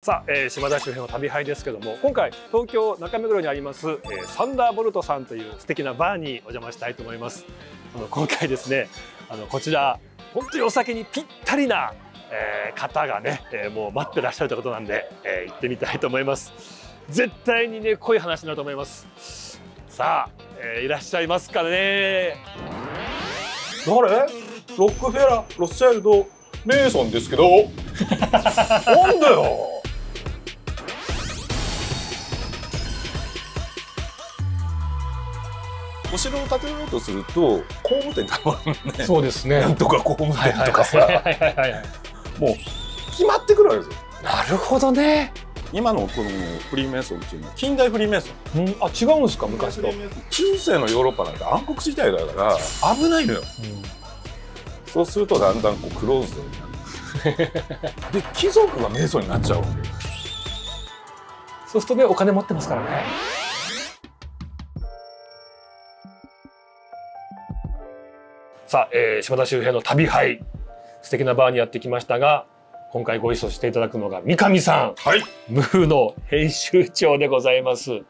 さあ、えー、島田周辺の旅配ですけども今回東京中目黒にあります、えー、サンダーボルトさんという素敵なバーにお邪魔したいと思います。あの今回ですねあのこちら本当にお酒にぴったりな、えー、方がね、えー、もう待ってらっしゃるということなんで、えー、行ってみたいと思います。絶対にね濃い話になると思います。さあ、えー、いらっしゃいますかね。誰？ロックフェラロスチャイルドメイソンですけど。なんだよ？お城を建てようとすると工務店たまるね。そうですね。なんとか工務店とかさ。もう決まってくるわけですよ。なるほどね。今のこのフリーメイソンっていうのは近代フリーメイソン、うん、あ違うんですか昔と。中世のヨーロッパなんて暗黒時代だから。危ないのよ、うん、そうするとだんだんこうクローズドになる。で貴族がメイソンになっちゃうわけ。そうするとねお金持ってますからねさあ、えー、島田周平の旅杯。素敵なバーにやってきましたが今回ご一緒していただくのが三上さん、はい、ムーの編集長でございます。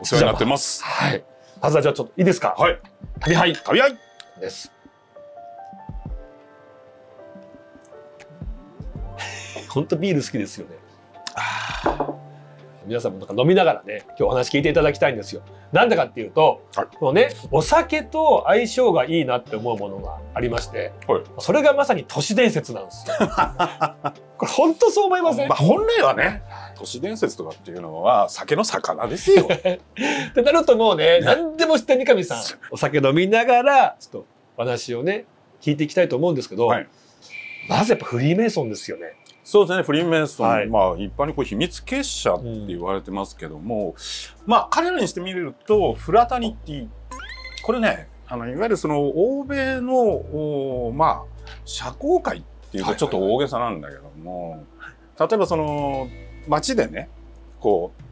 お世話になってます。はい。まずはじゃあちょっといいですか？はい。旅杯。旅杯。です。本当ビール好きですよね皆さんもなんか飲みながらね今日お話聞いていただきたいんですよ。なんでかっていうと、はい、このねお酒と相性がいいなって思うものがありまして、はい、それがまさに都市伝説なんですよ。これ本当そう思いません、まあ、本来はね都市伝説とかっていうのは酒の魚ですよ。ってなるともうね何でも知って三上さんお酒飲みながらちょっと話をね聞いていきたいと思うんですけど、はい、まずやっぱフリーメイソンですよね。そうですねフリーメイソン、はい、まあ一般にこう秘密結社って言われてますけども、うん、まあ彼らにしてみるとフラタニティ。これねあのいわゆるその欧米のまあ社交界っていうとちょっと大げさなんだけども、例えばその街でねこう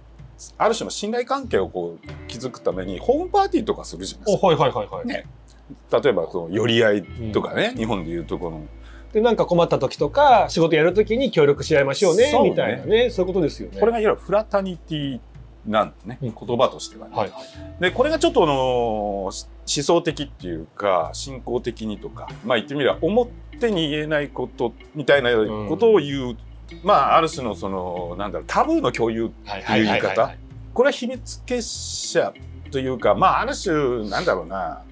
ある種の信頼関係をこう築くためにホームパーティーとかするじゃないですか。はいはいはいはい。ね、例えばその寄り合いとかね、うん、日本でいうとこのでなんか困った時とか仕事やる時に協力し合いましょうね、ね、みたいなねそういうことですよね。これがいわゆるフラタニティなんね、うん、言葉としてはね。はい、でこれがちょっとあの思想的っていうか信仰的にとかまあ言ってみれば表に言えないことみたいなことを言う、うん、まあある種のそのなんだろうタブーの共有っていう言い方。これは秘密結社というかまあある種なんだろうな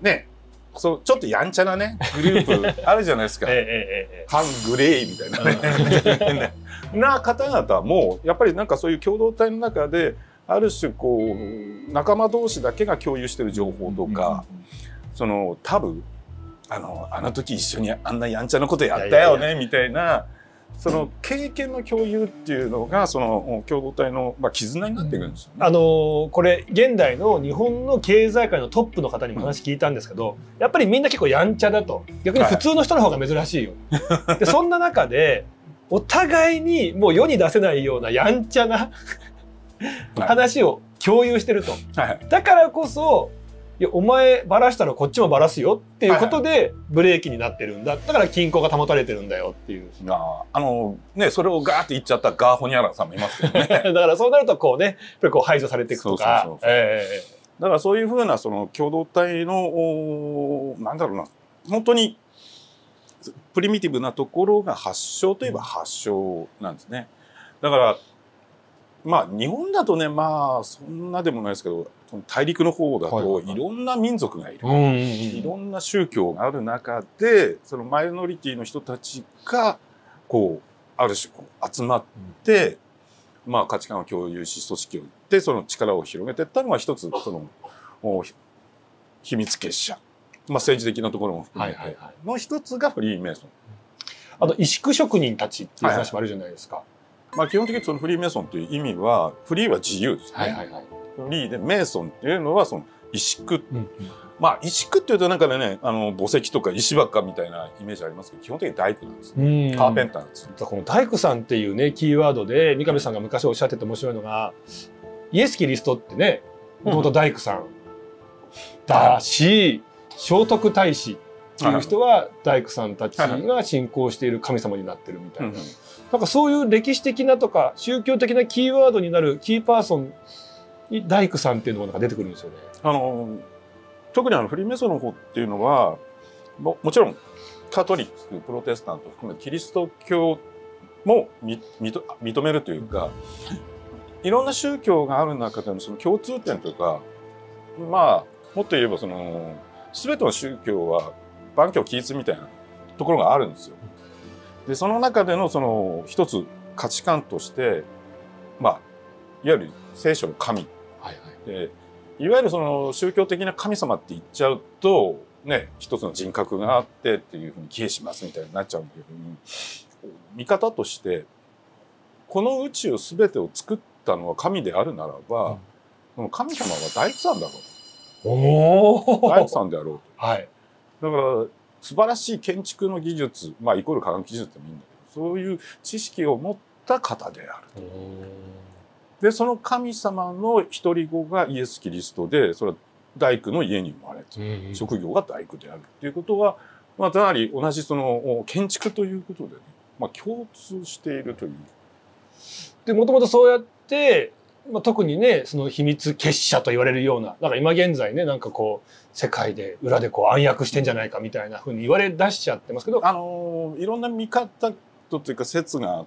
ねそうちょっとやんちゃなねグループあるじゃないですか、ええ反グレーみたいなね、な方々もやっぱりなんかそういう共同体の中である種こう仲間同士だけが共有してる情報とか、そのタブあのあの時一緒にあんなやんちゃなことやったよねみたいなその経験の共有っていうのがその共同体の、まあ、絆になっていくんですよ、ね、あのこれ現代の日本の経済界のトップの方にも話聞いたんですけど、やっぱりみんな結構やんちゃだと。逆に普通の人の方が珍しいよ。はい、でそんな中でお互いにもう世に出せないようなやんちゃな話を共有してると。はい、だからこそいやお前ばらしたらこっちもばらすよ。っていうことでブレーキになってるんだ。だから均衡が保たれてるんだよ。っていう。ああのねそれをガーって言っちゃったガーホニャラさんもいますけどね。だからそうなるとこうねやっぱりこう排除されていくとか。だからそういうふうなその共同体のなんだろうな。本当にプリミティブなところが発祥といえば発祥なんですね。だからまあ日本だとねまあそんなでもないですけど大陸の方だといろんな民族がいる、いろんな宗教がある中でそのマイノリティの人たちがこうある種こう集まって、まあ価値観を共有し組織をいってその力を広げていったのが一つその秘密結社、まあ、政治的なところも含めて。の一つがフリーメイソン。あと石工職人たちっていう話もあるじゃないですか。はいまあ、基本的にそのフリーメイソンという意味はフリーは自由ですね。はいはいはい、フリーでメイソンっていうのはその石工、うんうん、まあ石工っていうとなんかねあの墓石とか石ばっかみたいなイメージありますけど基本的に大工なんですね。カーペンターなんですこの大工さんっていうねキーワードで三上さんが昔おっしゃってて面白いのがイエス・キリストってねもともと大工さんだし、聖徳太子っていう人は大工さんたちが信仰している神様になってるみたいな。なんかそういう歴史的なとか宗教的なキーワードになるキーパーソンに大工さんっていうのがなんか出てくるんですよね。あの特にあのフリーメイソンの方っていうのはももちろんカトリックプロテスタント含めキリスト教も認めるというかいろんな宗教がある中でのその共通点というかまあもっと言えばその全ての宗教は万教規律みたいなところがあるんですよ。でその中でのその一つ価値観としてまあいわゆる聖書の神、はいはい、でいわゆるその宗教的な神様って言っちゃうとね一つの人格があってっていうふうに帰依しますみたいになっちゃうんだけど見方としてこの宇宙全てを作ったのは神であるならば、うん、神様は大工さんだろう。お大工さんであろうと。はい、だから素晴らしい建築の技術まあイコール科学技術でもいいんだけどそういう知識を持った方であると。でその神様の一人子がイエス・キリストでそれは大工の家に生まれて、うん、職業が大工であるっていうことは、まあ、かなり同じその建築ということでね、まあ、共通しているという。でもともとそうやってまあ、特にねその秘密結社と言われるようなだから今現在ねなんかこう世界で裏でこう暗躍してんじゃないかみたいなふうに言われ出しちゃってますけど。あのいろんな見方というか説があっ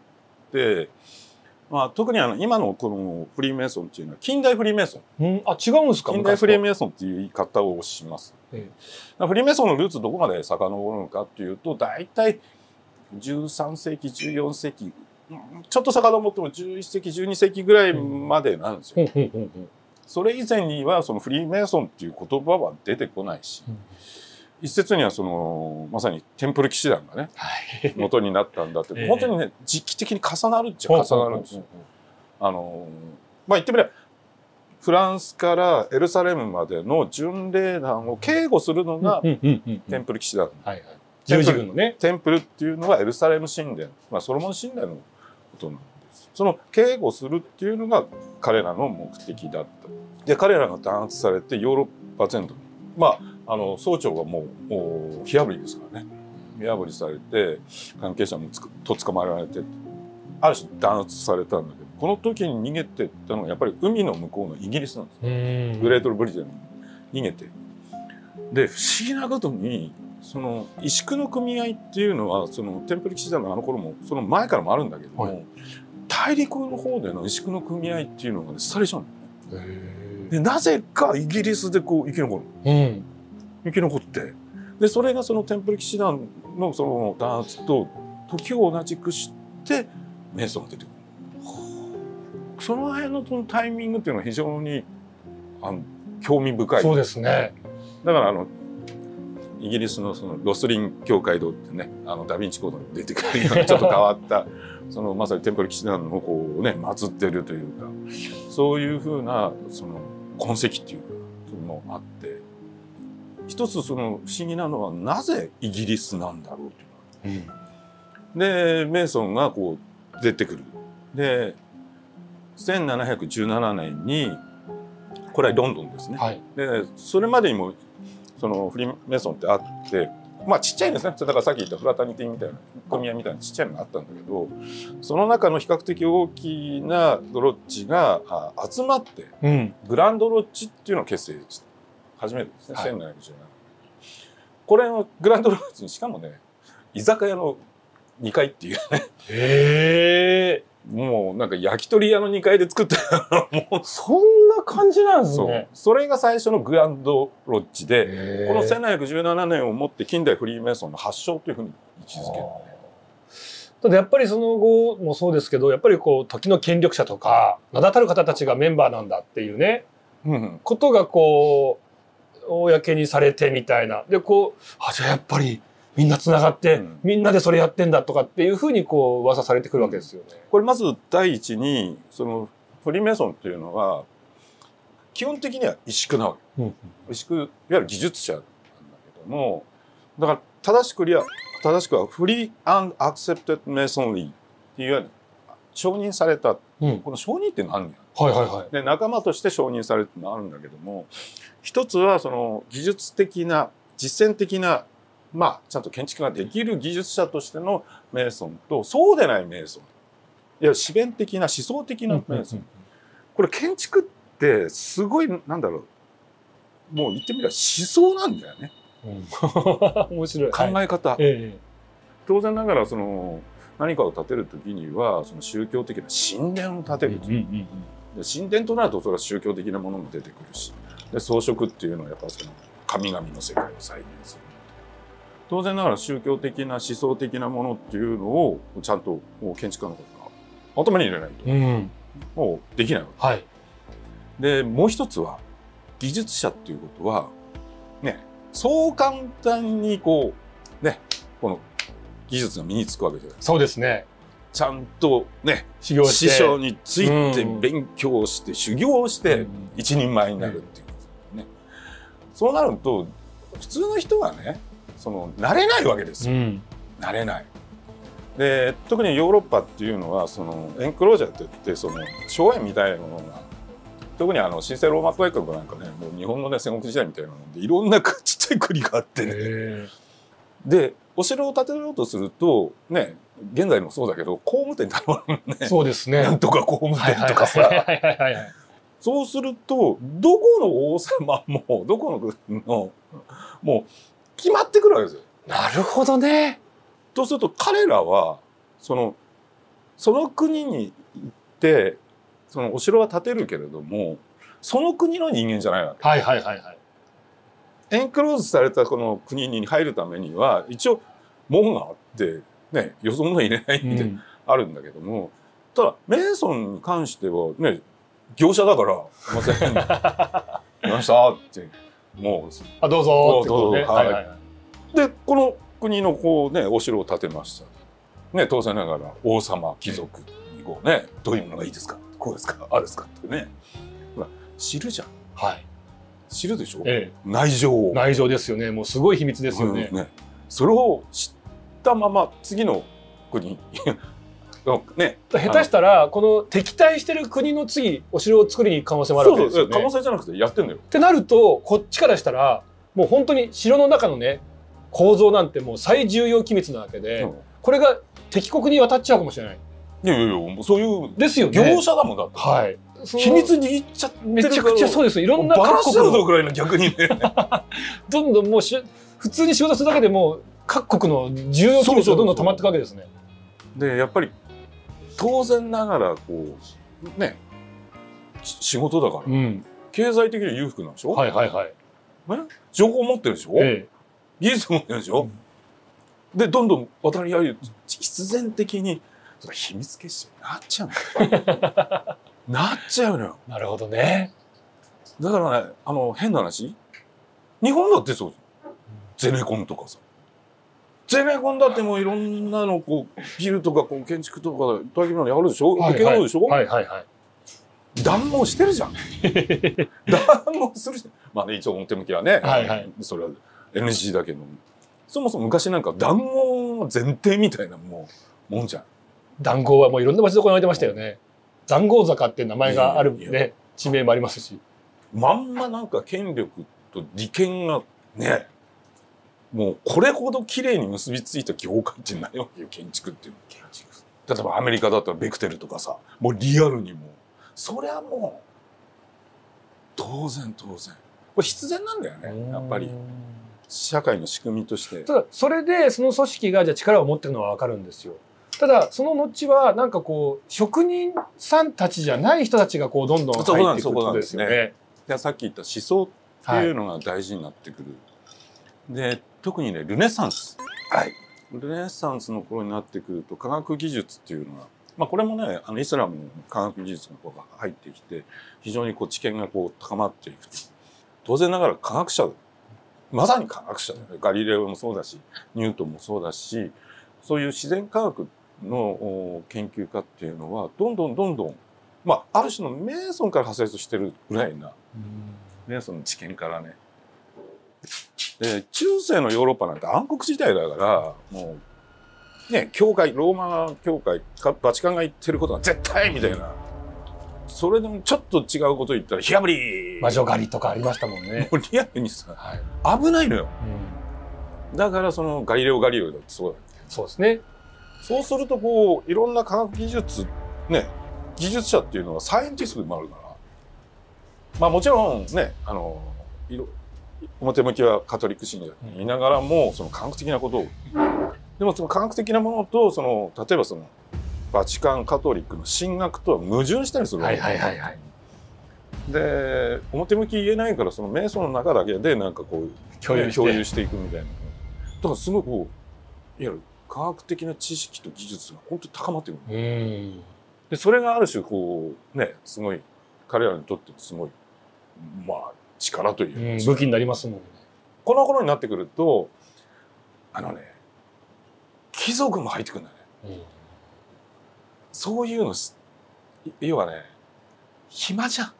て、まあ、特にあの今のこのフリーメイソンっていうのは近代フリーメイソン、うん、あ違うんですか近代フリーメイソンっていう言い方をします、ええ、フリーメイソンのルーツどこまで遡るのかっていうと大体13世紀14世紀ちょっと遡っても11世紀12世紀ぐらいまでなんですよ。それ以前にはそのフリーメイソンっていう言葉は出てこないし、一説にはそのまさにテンプル騎士団がね、元になったんだって、本当にね時期的に重なるっちゃ重なるんですよ。あのまあ言ってみればフランスからエルサレムまでの巡礼団を警護するのがテンプル騎士団。十字軍のね。テンプルっていうのはエルサレム神殿、まあ、ソロモン神殿のことなんです。その警護するっていうのが彼らの目的だった。で、彼らが弾圧されてヨーロッパ全土まあ、あの、総長がもう、もう火あぶりですからね。火あぶりされて、関係者もつと捕まえられて、ある種弾圧されたんだけど、この時に逃げてったのはやっぱり海の向こうのイギリスなんです。グレートルブリテンに逃げて。で、不思議なことに、その石工の組合っていうのはそのテンプル騎士団のあの頃もその前からもあるんだけども、はい、大陸の方での石工の組合っていうのがね廃れちゃうんだよね。でなぜかイギリスでこう生き残る、うん、生き残ってでそれがそのテンプル騎士団のその弾圧と時を同じくして瞑想が出てくる。その辺のそのタイミングっていうのは非常にあの興味深い。そうですね。だからあのイギリスのそのロスリン教会堂ってねあのダ・ヴィンチコードに出てくるような ちょっと変わったそのまさにテンプル騎士団のこうね祀ってるというかそういうふうなその痕跡っていうのがあって一つその不思議なのはなぜイギリスなんだろうっていううん、でメイソンがこう出てくる。で1717年にこれはロンドンですね、はい、でそれまでにもそのフリーメイソンってあってまあちっちゃいんですね。だからさっき言ったフラタニティみたいな組合みたいなちっちゃいのがあったんだけどその中の比較的大きなドロッチが集まって、うん、グランドロッチっていうのを結成した初めてですね、はい、1717年これのグランドロッチにしかもね居酒屋の2階っていうね。へえもうなんか焼き鳥屋の2階で作ったもうそんな感じなんですね。それが最初のグランドロッジでこの1717年をもって近代フリーメイソンの発祥というふうに位置づける、ただやっぱりその後もそうですけどやっぱりこう時の権力者とか名だたる方たちがメンバーなんだっていうね、うん、ことがこう公にされてみたいな。でこうあじゃあやっぱりみんなつながって、うん、みんなでそれやってんだとかっていうふうにこう噂されてくるわけですよね。これまず第一にそのフリーメイソンっていうのは基本的には石工なわけ、うん、石工いわゆる技術者なんだけどもだから正しくりゃ正しくはフリーアンアクセプテッドメイソンリーっていう承認された、うん、この承認って何や、はいはいはい、で仲間として承認されるってのあるんだけども一つはその技術的な実践的なまあ、ちゃんと建築ができる技術者としてのメイソンとそうでないメイソンいや思弁的な思想的な面です、これ建築ってすごいなんだろう。もう言ってみれば思想なんだよね、うん、面白い。考え方、はい。ええ、当然ながらその何かを建てる時にはその宗教的な神殿を建てるという,、で神殿となるとそれは宗教的なものも出てくるし。で装飾っていうのはやっぱその神々の世界を再現する当然ながら宗教的な思想的なものっていうのをちゃんと建築家の方が頭に入れないと、うん、もうできないわけ、はい、でもう一つは技術者っていうことはねそう簡単にこうねこの技術が身につくわけじゃないそうですね。ちゃんとね修行師匠について勉強して、うん、修行して一人前になるっていうことね、そうなると普通の人はねその慣れないわけですよ、うん、慣れない。で特にヨーロッパっていうのはそのエンクロージャーっていってその荘園みたいなものが特にあの神聖ローマ大国なんかねもう日本のね戦国時代みたいなのでいろんなちっちゃい国があってね。でお城を建てようとするとね現在もそうだけど工務店頼むね。そうですね。なんとか工務店とかさ。そうするとどこの王様もどこの国のもう決まってくるわけですよ。なるほどね。とすると彼らはそのその国に行ってそのお城は建てるけれどもその国の人間じゃないわけ。はいはいはいはい。エンクローズされたこの国に入るためには一応門があってねよそ者入れないってあるんだけども、うん、ただメイソンに関してはね業者だから「すいません」来ました」ってもうあどうぞどうぞ、ね、はい、でこの国のこうねお城を建てました。ね当然ながら王様貴族にこうねどういうものがいいですかこうですかあですかってね。ほら知るじゃん。はい。知るでしょ、ええ、内情内情ですよね。もうすごい秘密ですよね。うんね、それを知ったまま次の国ね、下手したらこの敵対してる国の次お城を作りに行く可能性もあるわけですよね。可能性じゃなくてやってんだよ。ってなるとこっちからしたらもう本当に城の中のね構造なんてもう最重要機密なわけで、うん、これが敵国に渡っちゃうかもしれない。いやいやいやそういうですよ、ね、業者だもんだって。はい。秘密握っちゃめちゃくちゃそうですいろんな各国のぐらいの逆にね どんどんもうし普通に仕事するだけでも各国の重要機密がどんどん溜まっていくわけですね。でやっぱり当然ながらこうね仕事だから、うん、経済的に裕福なんでしょ？はいはいはい。ね、情報持ってるでしょ、ええ、技術持ってるでしょ、うん、でどんどん渡り合い必然的にそれ秘密結社になっちゃうの なっちゃうのよ。なるほどね。だからねあの変な話。日本だってそうゼネコンとかさゼネコンだってもういろんなのこうビルとかこう建築とか大規模なのやるでしょ、はいはい、でしょ？はいはいはい。暖房してるじゃん。暖房するじゃん。まあね一応表向きはね、はいはい、それは NG だけど。そもそも昔なんか暖房前提みたいなもうもんじゃん。暖房はもういろんな場所で行われてましたよね。談合坂って名前があるね。地名もありますし。まんまなんか権力と利権がねもうこれほど綺麗に結びついた業界ってないわけよ建築っていう建築。例えばアメリカだったらベクテルとかさ。もうリアルにもそれはもう当然当然。これ必然なんだよねやっぱり。社会の仕組みとして。ただそれでその組織がじゃ力を持ってるのは分かるんですよ。ただその後はなんかこう職人さんたちじゃない人たちがこうどんどん入っていくことですよね。ね。さっき言った思想っていうのが大事になってくる。はい、で特にねルネサンス、はい、ルネサンスの頃になってくると科学技術っていうのは、まあ、これもねあのイスラムの科学技術がこう入ってきて非常にこう知見がこう高まっていく当然ながら科学者まさに科学者だよね。ガリレオもそうだしニュートンもそうだしそういう自然科学の研究家っていうのはどんどんどんどん、まあ、ある種のメーソンから派生してるぐらいな、メーソンの知見からねで中世のヨーロッパなんて暗黒時代だからもうね教会ローマ教会バチカンが言ってることは絶対みたいな。それでもちょっと違うこと言ったら「火あぶり!」魔女狩りとかありましたもんね。もうリアルにさ、はい、危ないのよ、うん、だからそのガリレオ・ガリレオだってそうだそうですね。そうするとこういろんな科学技術っね技術者っていうのはサイエンティストでもあるから。まあもちろんねあの表向きはカトリック信者にいながらもその科学的なことを。でもその科学的なものとその例えばそのバチカンカトリックの神学とは矛盾したりするわけ。はいはいはいはい。で表向き言えないからその瞑想の中だけでなんかこう共有して。共有していくみたいな。だからすごくいわゆる科学的な知識と技術が本当に高まってくる。うん。でそれがある種こうねすごい彼らにとってすごいまあ力といううん武器になりますもんね。この頃になってくるとあのね貴族も入ってくるんだよねそういうのし要はね暇じゃん。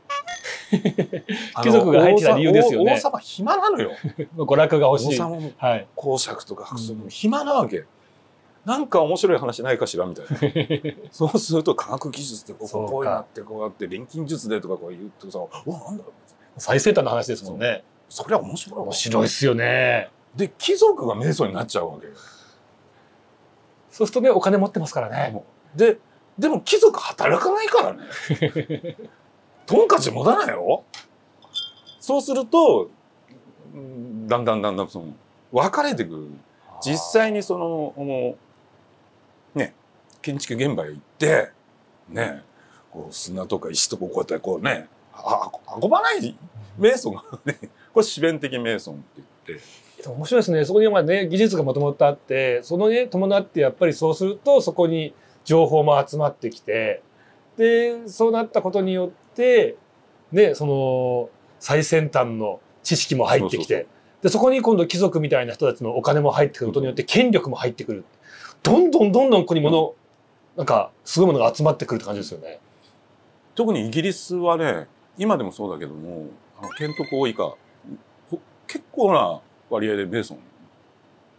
貴族が入ってた理由ですよね。王王様暇なのよ。娯楽が欲しい。王様もはい。公爵とか伯爵うん。も暇なわけ、なんか面白い話ないかしらみたいな。そうすると科学技術でこうこうなってこうやって錬金術でとかこう言ってさ「うわなんだろう最先端の話ですもんね。そりゃ面白いわ。面白いっすよね。で貴族が瞑想になっちゃうわけよ。そうするとねお金持ってますからね。ででも貴族働かないからね。トンカチ持たないよ。そうするとうんだんだんだんだんその分かれてくる。実際にそのもうね建築現場へ行ってねこう砂とか石とかこうやってこうねあ運ばない瞑想がね。これ自弁的瞑想って言って。面白いですね。そこにまあね技術がもともとあってそのね伴ってやっぱりそうするとそこに情報も集まってきてでそうなったことによってねその最先端の知識も入ってきてでそこに今度貴族みたいな人たちのお金も入ってくることによって権力も入ってくる。どんどんどんどんここにものなんかすごいものが集まってくるって感じですよね。特にイギリスはね今でもそうだけどもあのケント公以結構な割合でメイソン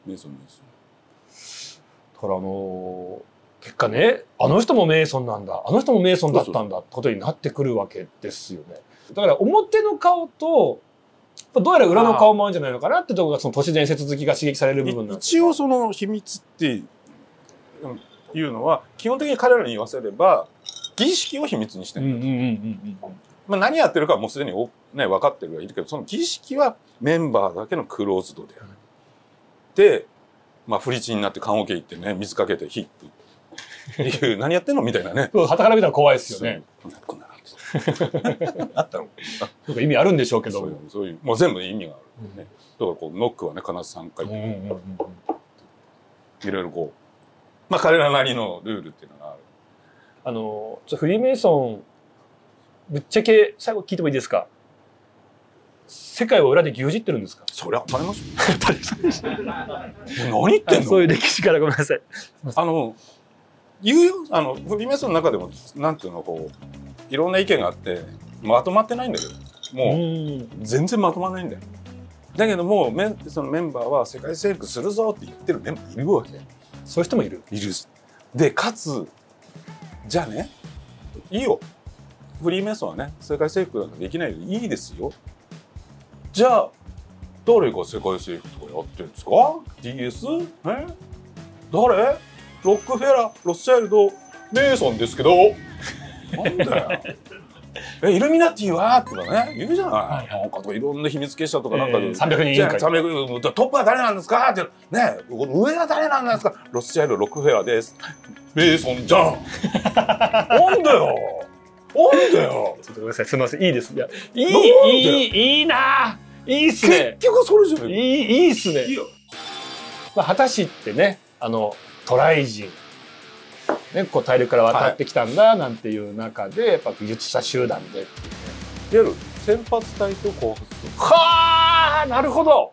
メイソンですだからあの結果ねあの人もメイソンなんだあの人もメイソンだったんだってことになってくるわけですよね。だから表の顔とどうやら裏の顔もあるんじゃないのかなってところがその都市伝説好きが刺激される部分なんです一応その秘密っていうのは基本的に彼らに言わせれば儀式を秘密にしてる、うんうんうんうんうんまあ、何やってるかはもうすでにお、ね、分かってるはいるけどその儀式はメンバーだけのクローズドである。で、まあ、フリチンになって棺桶行ってね水かけて火っていう 何やってんのみたいなね。そう傍から見たら怖いですよね。あったのなんか意味あるんでしょうけど。そういもうもう全部意味がある、ね。だからこうノックはね必ず3回、うんうんうんうんいろいろこうまあ彼らなりのルールっていうのがある。あのフリーメイソンぶっちゃけ最後聞いてもいいですか？世界を裏で牛耳ってるんですか？そりゃ当たり前でしょ何言ってんの？そういう歴史からごめんなさい。あの言うよあのフリーメイソンの中でもなんていうのこういろんな意見があってまとまってないんだけどもう全然まとまらないんだよ。だけどもメンそのメンバーは世界征服するぞって言ってるメンバーいるわけ。そういう人もいる。いる。しでかつじゃあねいいよフリーメイソンはね世界征服なんかできないでいいですよ。じゃあ誰が世界征服とかやってるんですか ?DS? え？誰？ロックフェラー？ロスチャイルドメイソンですけど。なんだよ。えイルミナティはとかね言うじゃない、はいはい。なんかといろんな秘密結社とかなんかで、えー300人委員じゃあ会。300人トップは誰なんですか？って。ね上は誰なんですか？ロスチャイルドロックフェラーです。メイソンじゃん。なんだよなんだよちょっとごめんなさい。すみません。いいです。いや、いい、いい、いいな。いいっすね結。局それじゃいないい、いいっすねいい。よまあ、果たしってね、あの、渡来人。ね、こう大陸から渡ってきたんだなんていう中で、やっぱ技術者集団でっていうね。いわゆる先発隊と後発隊はあ、なるほど。